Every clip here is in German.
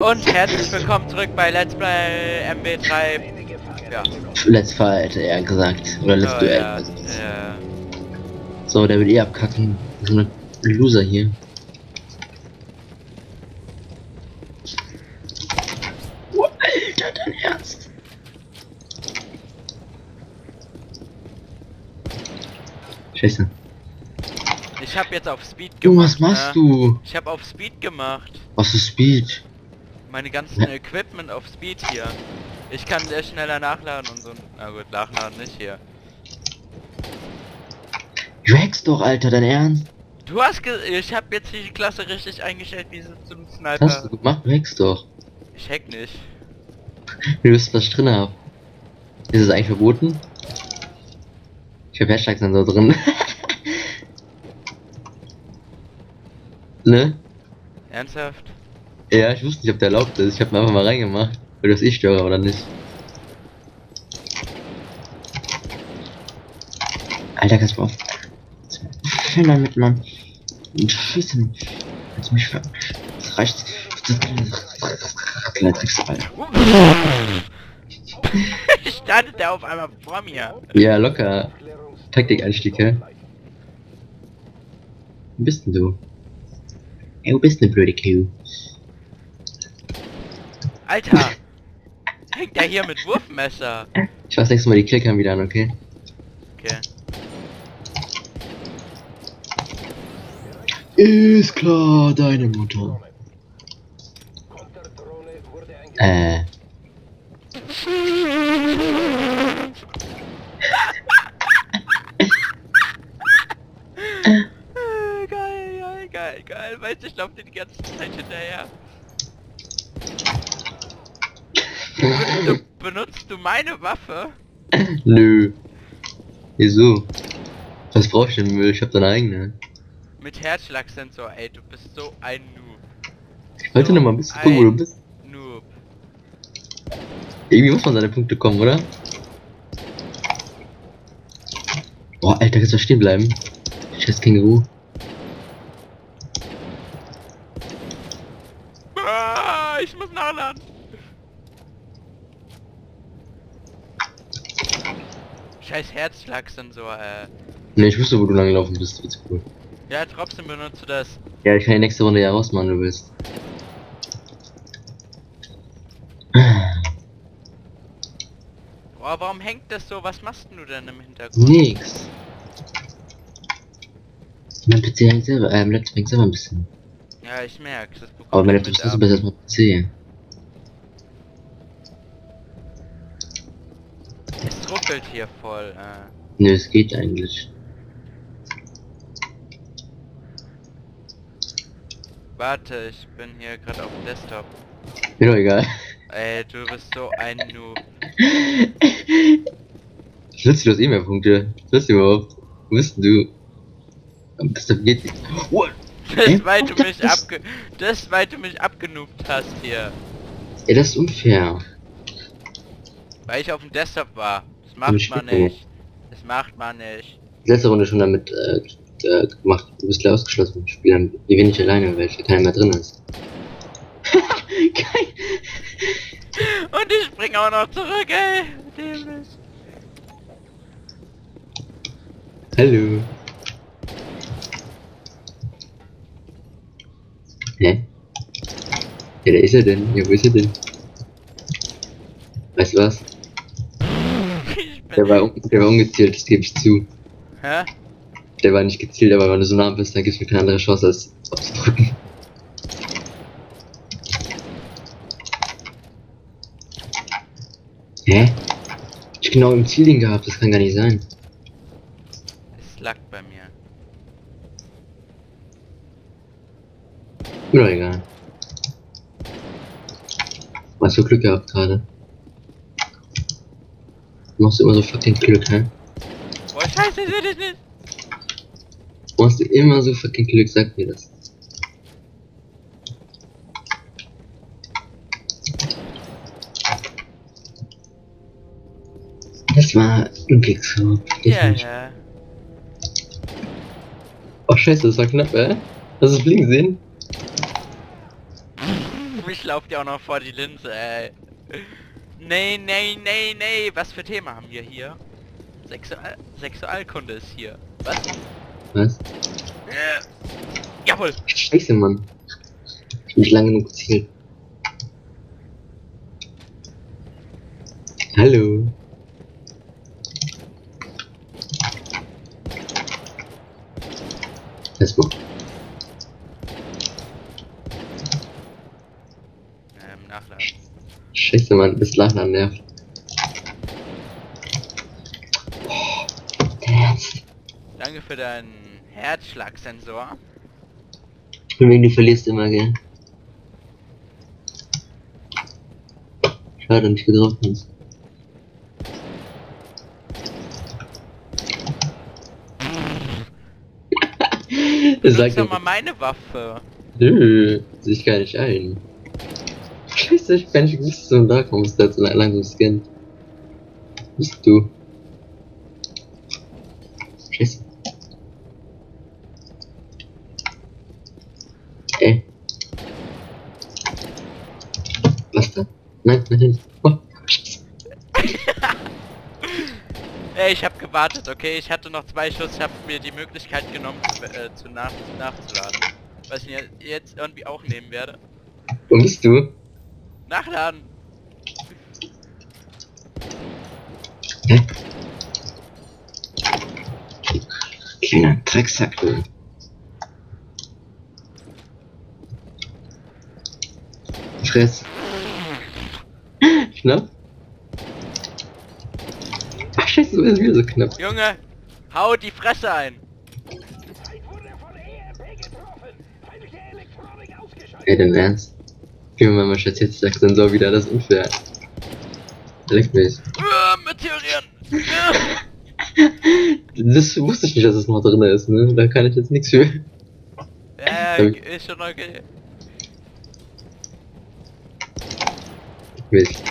Und herzlich willkommen zurück bei Let's Play MB3. Ja. Let's Fight, eher gesagt. Oder Let's Oh, Duell. ja, also. ja. So, der will eh abkacken. So eine Loser hier. Oh, Alter, dein Ernst? Scheiße. Ich habe jetzt auf Speed Du, gemacht. was machst ne? du? Ich habe auf Speed gemacht. Was ist Speed? Meine ganzen. Equipment auf Speed hier. Ich kann sehr schneller nachladen und so. Na gut, nachladen nicht hier. Du hackst doch, Alter, dein Ernst? Du hast ge ich habe jetzt die Klasse richtig eingestellt, wie sie zum Sniper. hast du gemacht? Du hackst doch. Ich hack nicht. Du wirst was drin haben. Ist es eigentlich verboten? Ich hab Hashtag-Sensor drin. ne? Ernsthaft? Ja, ich wusste nicht, ob der erlaubt ist. Ich hab ihn einfach mal reingemacht. Weil das ich störe oder nicht. Alter, kannst du auf. Schön mal mit meinem. Schießen. Kannst du mich ver. Das reicht. Kleiner Tricksball. Startet der auf einmal vor mir. Ja, locker. Taktikeinstieg, hä? Wo bist denn du? Ey, wo bist denn, blöde Kuh? Alter! Hängt der hier mit Wurfmesser? Ich fass nächstes Mal die Klickern wieder an, okay? Okay. Ist klar, deine Mutter. Äh. Äh, geil, geil, geil, geil. Weißt du, ich lauf dir die ganze Zeit hinterher. Ben- du, benutzt du meine Waffe? Nö. Wieso? Was brauch ich denn Müll? Ich hab deine eigene. Mit Herzschlagsensor, ey, du bist so ein Noob. Ich wollte nur mal ein bisschen gucken, wo du bist. Noob. Irgendwie muss man seine Punkte kommen, oder? Boah, Alter, kannst du stehen bleiben? Scheiß Känguru. Ah, ich muss nachladen. Scheiß Herzschlagsensor, äh. Ne, ich wusste, wo du lang gelaufen bist. Wird's cool. Ja, trotzdem benutzt du das. Ja, ich kann die nächste Runde ja rausmachen, du willst. Boah, warum hängt das so? Was machst du denn im Hintergrund? Nix. Mein PC hängt selber, äh, mein Laptop hängt selber ein bisschen. Ja, ich bekomme Aber mein Laptop ist besser als mein PC. Es ruckelt hier voll. Äh. Nö, es geht eigentlich. Warte, ich bin hier gerade auf dem Desktop. Mir doch egal. Ey, du bist so ein Noob. Ich nutze du hast eh mehr Punkte. Was ist überhaupt? Wo bist du? Am Desktop geht nicht. What? Das, weil du mich abge... Das, weil du mich abgenoobt hast hier. Ey, das ist unfair. Weil ich auf dem Desktop war. Macht ich man bin nicht. Das macht man nicht. Die letzte Runde schon damit äh, gemacht. Du bist gleich ausgeschlossen. Ich dann wie wenig alleine, weil keiner mehr drin ist. Geil. Und ich spring auch noch zurück, ey. Dämlich. Hallo. Hä? Ja, da ist er denn. Ja, wo ist er denn? Weißt du was? Der war, der war ungezielt, das gebe ich zu. Hä? Der war nicht gezielt, aber wenn du so nah bist, dann gibt's mir keine andere Chance, als auszudrücken. Hä? Ich genau im Ziel den gehabt, das kann gar nicht sein. Es laggt bei mir. Doch egal. Was für Glück gehabt gerade. Du machst immer so fucking Glück, hä? Scheiße, ich dich nicht. Du machst immer so fucking Glück, sag mir das. Das war ein Glücksfall. Ja, ja. Oh scheiße, das war knapp, äh? Hast du das fliegen sehen? Wie ich lauf dir auch noch vor die Linse, ey. Nee, nee, nee, nee. Was für Thema haben wir hier? Sexual Sexualkunde ist hier. Was? Was? Äh, jawohl. Scheiße, Mann. Ich hab nicht lange genug gezielt. Hallo. Facebook. Ähm, nachladen. Scheiße, Mann, das Lachen dein Ernst? Danke für deinen Herzschlagsensor. Von wegen du verlierst immer, gell? Schade, nicht getroffen ist. Sagt doch mal meine Waffe. Nö, sehe ich gar nicht ein. Scheiße, ich gar nicht gewusst, dass du da kommst, der so langsam scannt. Bist du? Scheiße. Ey. Was da? Nein, nein, nein. Oh, Scheiße. Ey, ich hab gewartet, okay? Ich hatte noch zwei Schuss, ich hab mir die Möglichkeit genommen, äh, zu nach nachzuladen. Was ich jetzt- jetzt irgendwie auch nehmen werde. Wo bist du? Nachladen! Hä? Kleiner Drecksack, du. Fress. Knapp? Ach scheiße, du bist wieder so knapp. Junge, hau die Fresse ein! Ey, dein Ernst? Gib mir mal Schatz jetzt sagt Sensor wieder, das unfair. Leck mich. Uh. Das wusste ich nicht, dass es noch drin ist, ne? Da kann ich jetzt nichts für. Ja, Ähm. ist schon okay. Mist.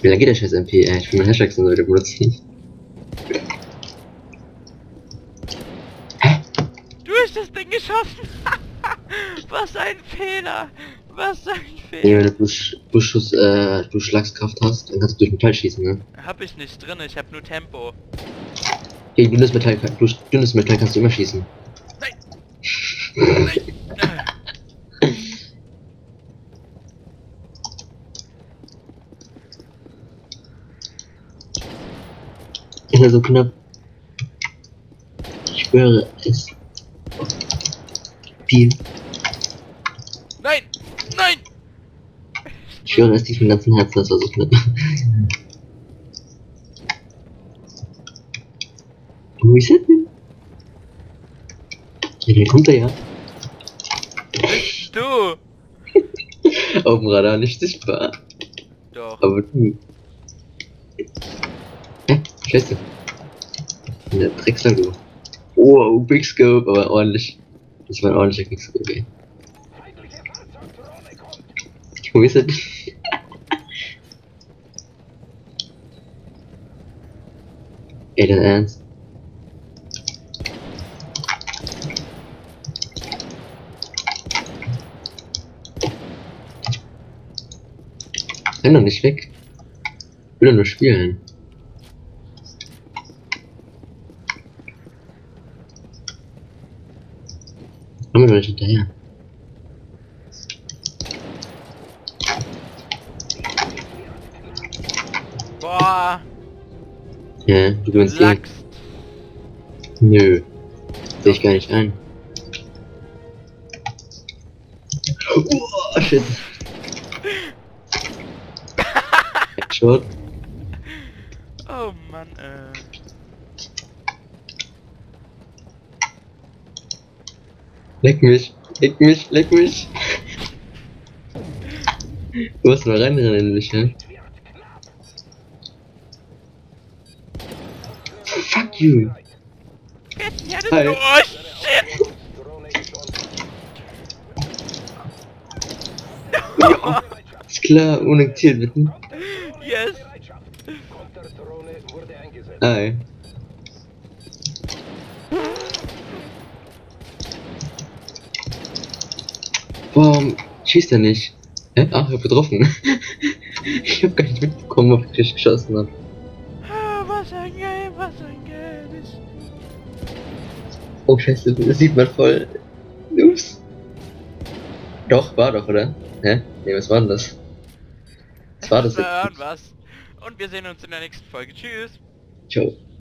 Wie lange geht der scheiß MP? Äh, ich will meinen Hashtag-Sensor wieder benutzen. Du hast das Ding geschossen! Was ein Fehler! Was ein Fehler! wenn du Busch, Buschschuss, äh, du Schlagskraft hast, dann kannst du durch Metall schießen, ne? Hab ich nicht drin, ich hab nur Tempo. Gegen dünnes Metall, durch dünnes Metall kannst du immer schießen. Nein. Äh, Ist er so knapp? Ich schwöre, es. Die, Nein! Nein! ich schwöre, liegt mit ganzem Herzen, das so knapp. Wo ist er denn? Ja, der kommt er ja. Du! Auf dem Radar nicht sichtbar. Doch. Aber du. Hä? Scheiße. In der Drecksack, du. Oh, Big Scope, aber ordentlich. Das war ein ordentlicher Big Scope, ey. Wo ist er denn? Ey, dein Ernst? Renn doch nicht weg. Ich will nur spielen. Nicht hinterher. Boah! Ja, du gewinnst eh. Lachs! Nö. Sehe ich gar nicht ein. Oh, shit. Headshot. Oh Mann, äh. Leck mich. Leck mich, leck mich. Du musst mal reinrennen in mich, ja? Fuck you. Hi. Oh shit! Ja, ist klar, ohne Ziel, bitte. Yes! Hi. Schießt er nicht? Hä? Ach, ich hab getroffen. ich hab gar nicht mitbekommen, ob ich richtig geschossen hab. Ah, was ein Game, was ein Game ist. Oh scheiße, das sieht man voll. Ups. Doch, war doch, oder? Hä? Nee, was war denn das? Was war das jetzt? hören was. Und wir sehen uns in der nächsten Folge. Tschüss. Ciao.